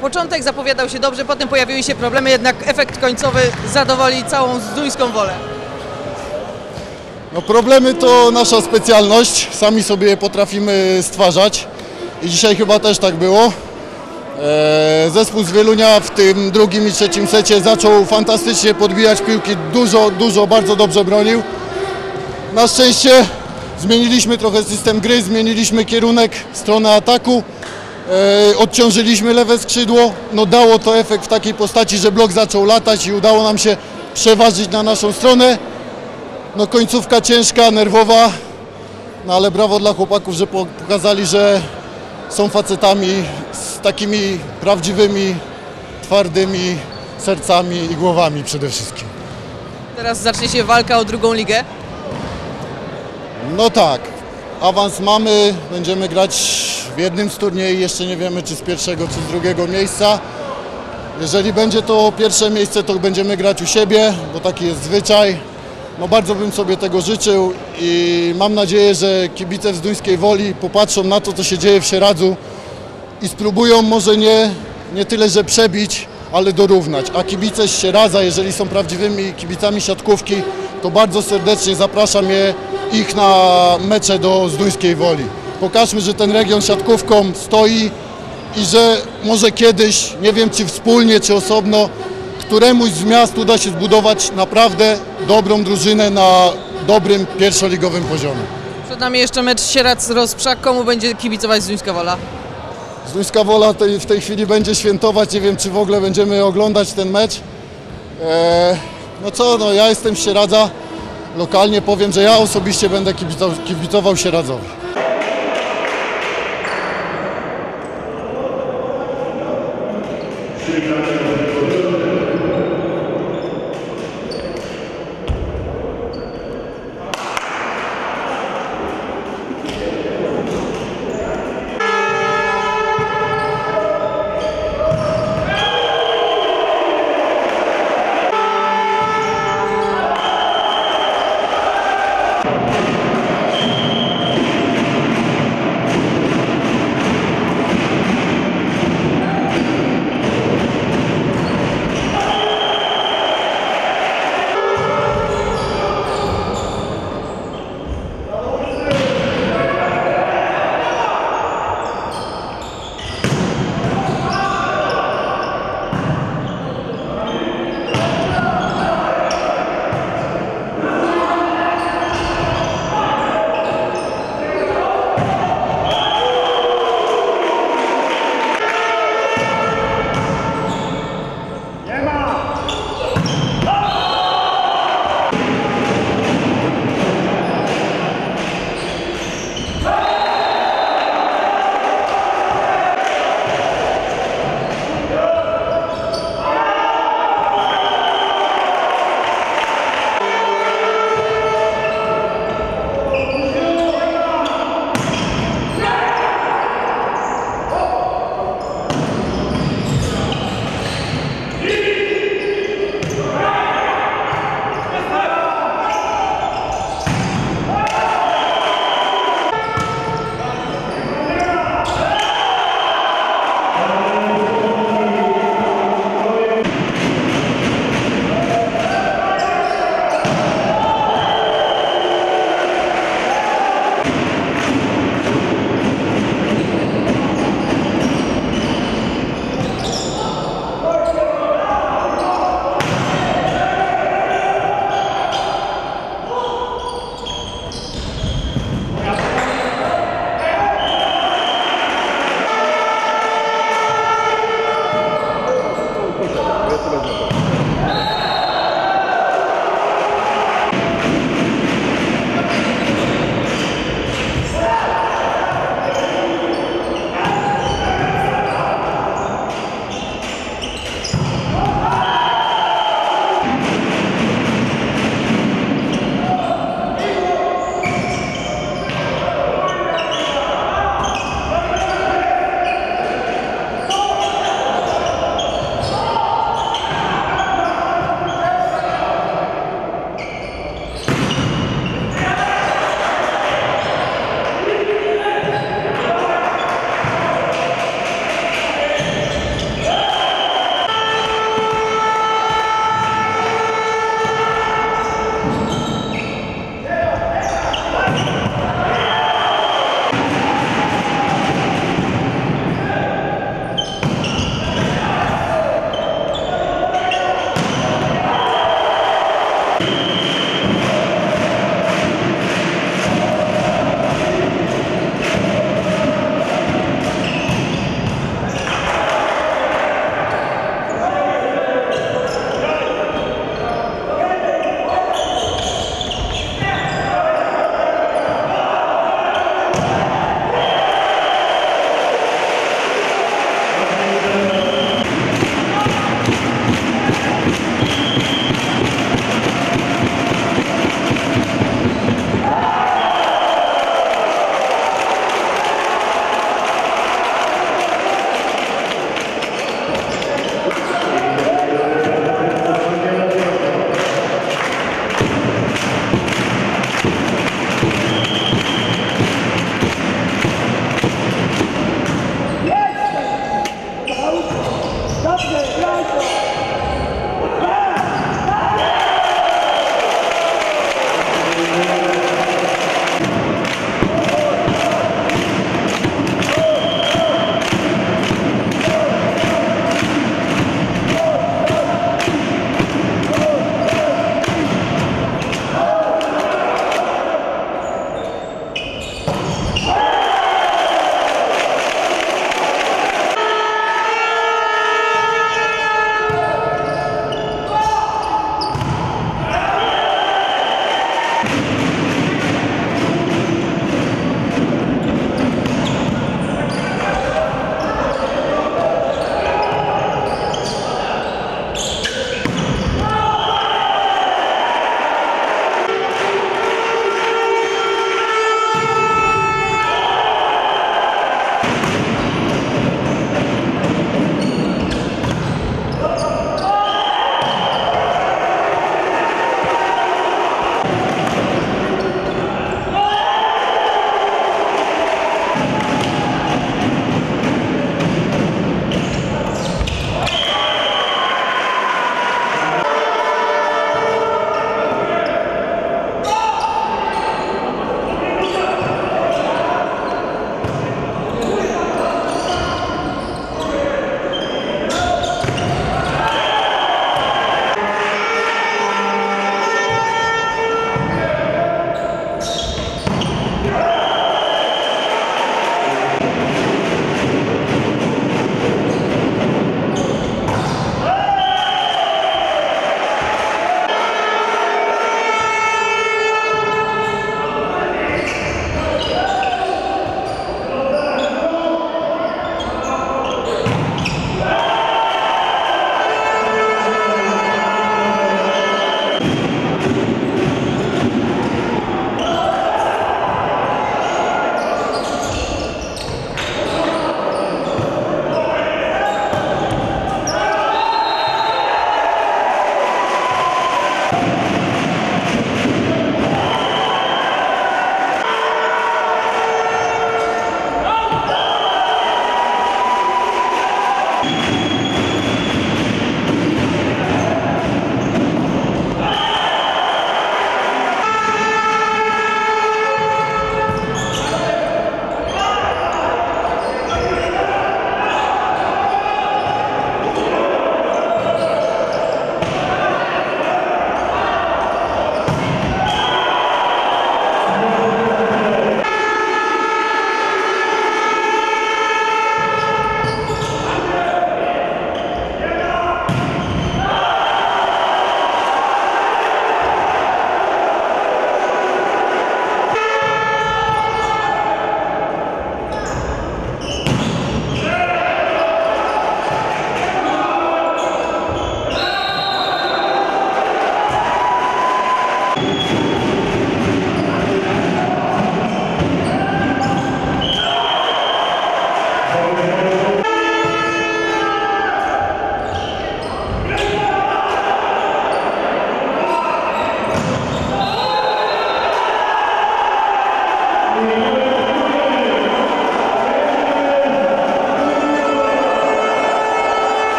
Początek zapowiadał się dobrze, potem pojawiły się problemy, jednak efekt końcowy zadowoli całą zduńską wolę. No problemy to nasza specjalność, sami sobie je potrafimy stwarzać i dzisiaj chyba też tak było. Eee, Zespół z Wielunia w tym drugim i trzecim secie zaczął fantastycznie podbijać piłki, dużo, dużo, bardzo dobrze bronił. Na szczęście zmieniliśmy trochę system gry, zmieniliśmy kierunek, stronę ataku, odciążyliśmy lewe skrzydło, no dało to efekt w takiej postaci, że blok zaczął latać i udało nam się przeważyć na naszą stronę. No końcówka ciężka, nerwowa, no ale brawo dla chłopaków, że po- pokazali, że są facetami z takimi prawdziwymi, twardymi sercami i głowami przede wszystkim. Teraz zacznie się walka o drugą ligę. No tak, awans mamy, będziemy grać w jednym z turniejów, jeszcze nie wiemy czy z pierwszego, czy z drugiego miejsca. Jeżeli będzie to pierwsze miejsce, to będziemy grać u siebie, bo taki jest zwyczaj. No bardzo bym sobie tego życzył i mam nadzieję, że kibice z Duńskiej Woli popatrzą na to, co się dzieje w Sieradzu i spróbują może nie, nie tyle, że przebić, ale dorównać. A kibice z Sieradza, jeżeli są prawdziwymi kibicami siatkówki, to bardzo serdecznie zapraszam je, ich na mecze do Zduńskiej Woli. Pokażmy, że ten region siatkówką stoi i że może kiedyś, nie wiem czy wspólnie, czy osobno, któremuś z miast uda się zbudować naprawdę dobrą drużynę na dobrym pierwszoligowym poziomie. Przed nami jeszcze mecz Sieradz-Rozprzak. Komu będzie kibicować Zduńska Wola? Zduńska Wola tej, w tej chwili będzie świętować, nie wiem czy w ogóle będziemy oglądać ten mecz. Eee, no co, no ja jestem z Sieradza, lokalnie powiem, że ja osobiście będę kibicował, kibicował Sieradzowi. Trzy